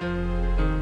Música